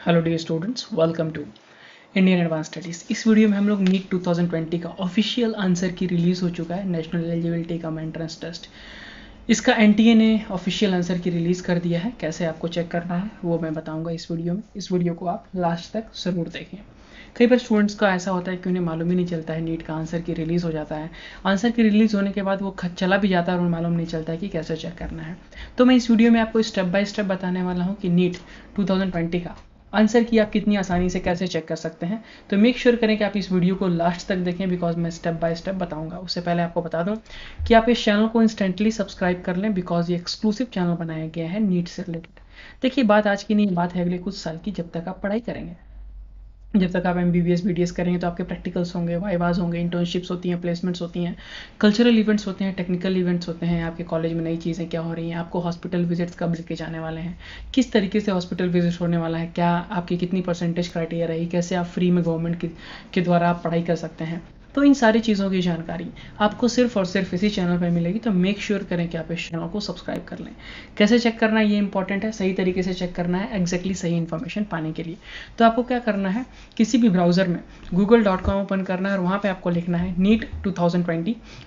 Hello dear students welcome to Indian advance studies इस video में हम लोग नीट 2020 का ऑफिशियल आंसर की रिलीज़ हो चुका है नेशनल एलिजिबिलिटी का एंट्रेंस टेस्ट इसका एनटीए ने ऑफिशियल आंसर की रिलीज़ कर दिया है। कैसे आपको चेक करना है, वो मैं बताऊँगा इस वीडियो में। इस वीडियो को आप लास्ट तक ज़रूर देखें। कई बार स्टूडेंट्स का ऐसा होता है कि उन्हें मालूम ही नहीं चलता है नीट का आंसर की रिलीज़ हो जाता है। आंसर की रिलीज़ होने के बाद वो चला भी जाता है और उन्हें मालूम नहीं चलता है कि कैसे चेक करना है। तो मैं इस वीडियो में आपको स्टेप बाय स्टेप बताने वाला हूँ कि नीट 2020 का आंसर की आप कितनी आसानी से कैसे चेक कर सकते हैं। तो मेक श्योर sure करें कि आप इस वीडियो को लास्ट तक देखें बिकॉज़ मैं स्टेप बाय स्टेप बताऊँगा। उससे पहले आपको बता दूँ कि आप इस चैनल को इंस्टेंटली सब्सक्राइब कर लें बिकॉज़ ये एक्सक्लूसिव चैनल बनाया गया है नीट से रिलेटेड देखिए, बात आज की नहीं, बात है अगले कुछ साल की, जब तक आप पढ़ाई करेंगे। जब तक आप एम बी बी करेंगे तो आपके प्रैक्टिकल्स होंगे वाइवाज होंगे इंटर्नशिप्स होती हैं प्लेसमेंट्स होती हैं कल्चरल इवेंट्स होते हैं टेक्निकल इवेंट्स होते हैं, आपके कॉलेज में नई चीज़ें क्या हो रही हैं, आपको हॉस्पिटल विजिट्स कब लेके जाने वाले हैं, किस तरीके से हॉस्पिटल विज़िट होने वाला है, क्या आपकी कितनी परसेंटेज क्राइटेरिया रही, कैसे आप फ्री में गवर्नमेंट के द्वारा आप पढ़ाई कर सकते हैं। तो इन सारी चीज़ों की जानकारी आपको सिर्फ़ और सिर्फ़ इसी चैनल पर मिलेगी तो मेक श्योर sure करें कि आप इस चैनल को सब्सक्राइब कर लें। कैसे चेक करना है ये इंपॉर्टेंट है? सही तरीके से चेक करना है एक्जैक्टली सही इन्फॉर्मेशन पाने के लिए। तो आपको क्या करना है? किसी भी ब्राउज़र में गूगल ओपन करना है और वहाँ पर आपको लिखना है नीट टू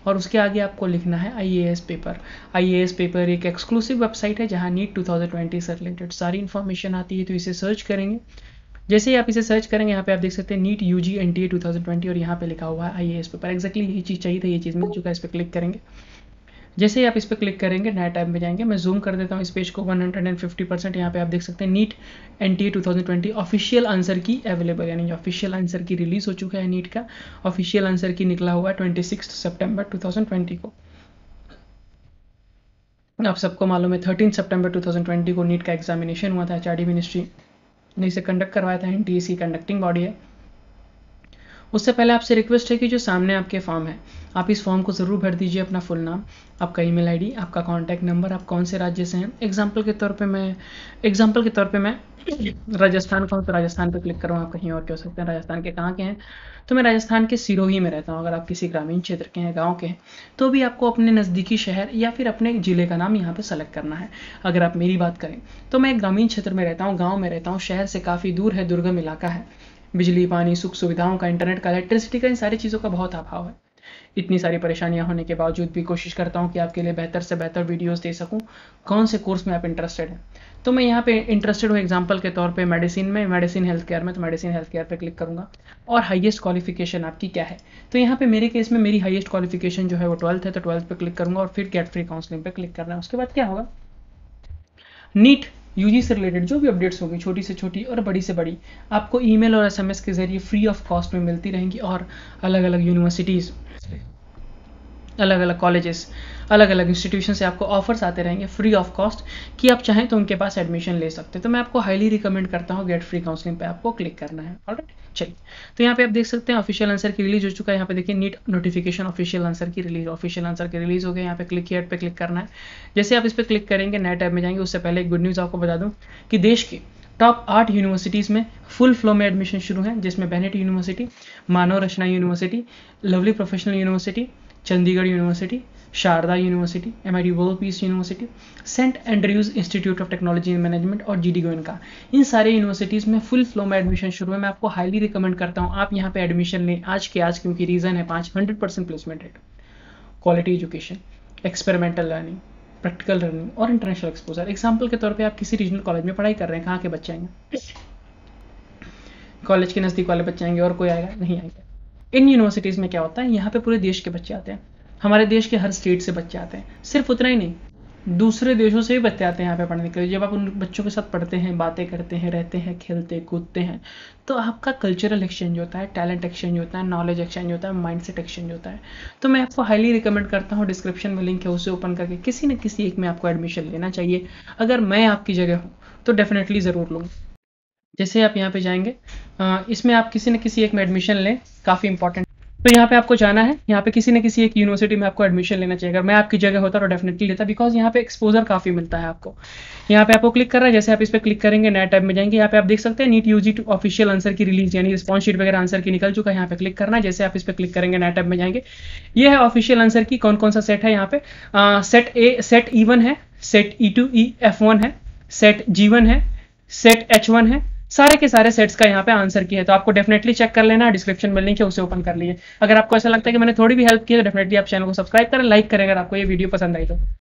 और उसके आगे आपको लिखना है आई पेपर आई पेपर एक एक्सक्लूसिव वेबसाइट है जहाँ नीट टू से रिलेटेड सारी इन्फॉर्मेशन आती है तो इसे सर्च करेंगे। जैसे ही आप इसे सर्च करेंगे, यहाँ पे आप देख सकते हैं NEET U G N T A two thousand twenty और यहाँ पे लिखा हुआ है I A S paper exactly यही चीज़ चाहिए था, ये चीज़ मिल चुका है, इस पर क्लिक करेंगे। जैसे ही आप इस पर क्लिक करेंगे, नया टैब में जाएँगे, मैं जूम कर देता हूँ इस पेज को 150 परसेंट यहाँ पे आप देख सकते हैं NEET N T A two thousand twenty official answer key available यानी ऑफिशियल आंसर की रिलीज़ हो चुका है नीट का ऑफिशियल आंसर की निकला हुआ है twenty six September two thousand twenty को। आप सबको मालूम है thirteen September two thousand twenty को नीट का एग्जामिनेशन हुआ था एच मिनिस्ट्री ने इसे कंडक्ट करवाया था एन टी कंडक्टिंग बॉडी है। उससे पहले आपसे रिक्वेस्ट है कि जो सामने आपके फॉर्म है, आप इस फॉर्म को ज़रूर भर दीजिए अपना फुल नाम, आपका ईमेल आईडी आपका कॉन्टैक्ट नंबर आप कौन से राज्य से हैं। एग्ज़ाम्पल के तौर पे मैं एग्ज़ाम्पल के तौर पे मैं राजस्थान का हूँ तो राजस्थान पे क्लिक करूँ, आप कहीं और के हो सकते हैं, राजस्थान के कहाँ के हैं? तो मैं राजस्थान के सिरोही में रहता हूँ, अगर आप किसी ग्रामीण क्षेत्र के हैं, गाँव के हैं तो भी आपको अपने नज़दीकी शहर या फिर अपने ज़िले का नाम यहाँ पर सेलेक्ट करना है। अगर आप मेरी बात करें तो मैं ग्रामीण क्षेत्र में रहता हूँ, गाँव में रहता हूँ, शहर से काफ़ी दूर है, दुर्गम इलाका है। बिजली, पानी, सुख सुविधाओं का इंटरनेट का इलेक्ट्रिसिटी का, इन सारी चीज़ों का बहुत अभाव है। इतनी सारी परेशानियाँ होने के बावजूद भी कोशिश करता हूँ कि आपके लिए बेहतर से बेहतर वीडियोस दे सकूँ। कौन से कोर्स में आप इंटरेस्टेड हैं? तो मैं यहाँ पे इंटरेस्टेड हूँ एग्ज़ाम्पल के तौर पे मेडिसिन में मेडिसिन हेल्थ केयर में तो मेडिसिन हेल्थ केयर पे क्लिक करूँगा। और हाईएस्ट क्वालिफिकेशन आपकी क्या है? तो यहाँ पे मेरे केस में मेरी हाईएस्ट क्वालिफिकेशन जो है वो ट्वेल्थ है तो ट्वेल्थ पे क्लिक करूँगा और फिर गेट फ्री काउंसलिंग पे क्लिक करना है। उसके बाद क्या होगा? नीट यूजी से रिलेटेड जो भी अपडेट्स होगी, छोटी से छोटी और बड़ी से बड़ी, आपको ईमेल और एसएमएस के ज़रिए फ्री ऑफ़ कॉस्ट में मिलती रहेंगी और अलग अलग यूनिवर्सिटीज़ अलग अलग कॉलेजेस अलग अलग इंस्टीट्यूशन से आपको ऑफर्स आते रहेंगे फ्री ऑफ़ कॉस्ट कि आप चाहें तो उनके पास एडमिशन ले सकते हैं। तो मैं आपको हाईली रिकमेंड करता हूँ गेट फ्री काउंसलिंग पे आपको क्लिक करना है। ऑलराइट चलिए। तो यहाँ पे आप देख सकते हैं ऑफिशियल आंसर की रिलीज़ हो चुका है। यहाँ पे देखिए NEET notification official answer key release official answer key release हो गया। यहाँ पे क्लिक हेयर पे क्लिक करना है। जैसे आप इस पर क्लिक करेंगे नए टैब में जाएँगे, उससे पहले एक गुड न्यूज़ आपको बता दूँ कि देश के टॉप आठ यूनिवर्सिटीज़ में फुल फ्लो में एडमिशन शुरू है, जिसमें Bennett university Manav Rachna university lovely professional university Chandigarh university, Sharda university M I D world peace university saint Andrews institute of technology and management और जी डी गोयनका इन सारे universities में full flow में admission शुरू है। मैं आपको highly recommend करता हूँ, आप यहाँ पे एडमिशन लें। आज के आज क्योंकि रीज़न है, पाँच hundred percent placement rate quality education experimental learning practical learning और इंटरनेशनल एक्सपोजर एग्ज़ाम्पल के तौर पर आप किसी रीजनल कॉलेज में पढ़ाई कर रहे हैं, कहाँ के बच्चे आएँगे? कॉलेज के नज़दीक वाले बच्चे आएँगे और कोई आएगा? नहीं आएगा। इन यूनिवर्सिटीज़ में क्या होता है? यहाँ पे पूरे देश के बच्चे आते हैं। हमारे देश के हर स्टेट से बच्चे आते हैं। सिर्फ़ उतना ही नहीं, दूसरे देशों से भी बच्चे आते हैं यहाँ पे पढ़ने के लिए। जब आप उन बच्चों के साथ पढ़ते हैं, बातें करते हैं, रहते हैं, खेलते, कूदते हैं तो आपका कल्चरल एक्सचेंज होता है टैलेंट एक्सचेंज होता है नॉलेज एक्सचेंज होता है माइंड सेट एक्सचेंज होता है। तो मैं आपको हाईली रिकमेंड करता हूँ डिस्क्रिप्शन में लिंक है, उसे ओपन करके किसी न किसी एक में आपको एडमिशन लेना चाहिए। अगर मैं आपकी जगह हूँ तो डेफिनेटली ज़रूर लूँ जैसे आप यहाँ पे जाएँगे इसमें आप किसी न किसी एक में एडमिशन लें, काफ़ी इंपॉर्टेंट तो यहाँ पे आपको जाना है, यहाँ पे किसी न किसी एक यूनिवर्सिटी में आपको एडमिशन लेना चाहिए। अगर मैं आपकी जगह होता तो डेफिनेटली लेता बिकॉज़ यहाँ पे एक्सपोजर काफ़ी मिलता है आपको। यहाँ पे आपको क्लिक कर रहा है, जैसे आप इस पर क्लिक करेंगे नया टाइप में जाएँगे, यहाँ पे आप देख सकते हैं, NEET UG official answer key release यानी रिस्पॉन्स शीट वगैरह आंसर की निकल चुका है। यहाँ पे क्लिक करना है, जैसे आप इस पर क्लिक करेंगे नया टाइप में जाएँगे। ये है ऑफिशियल आंसर की कौन कौन सा सेट है यहाँ पे। सेट ए सेट ई है set E two E F one है सेट जी वन है सेट एच वन है सारे के सारे सेट्स का यहाँ पे आंसर किया है तो आपको डेफिनेटली चेक कर लेना डिस्क्रिप्शन में लिंक है, उसे ओपन कर लीजिए। अगर आपको ऐसा लगता है कि मैंने थोड़ी भी हेल्प की है तो डेफिनेटली आप चैनल को सब्सक्राइब करें लाइक करें अगर आपको ये वीडियो पसंद आई तो।